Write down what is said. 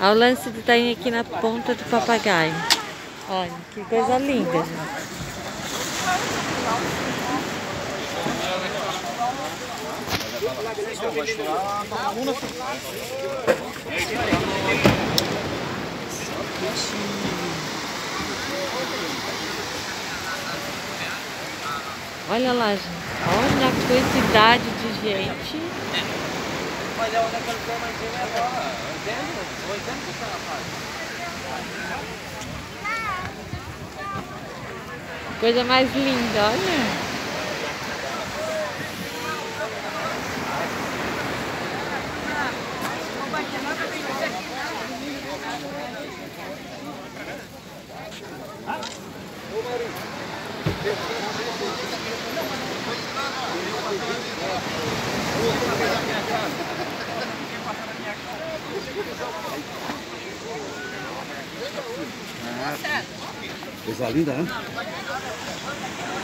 Olha o lance de estar aqui na ponta do papagaio. Olha, que coisa linda. Olha lá, gente. Olha a quantidade de gente. Olha onde é que ele tem mais dinheiro agora. 80? 80 que ela faz. Coisa mais linda, olha. Coisa linda, né?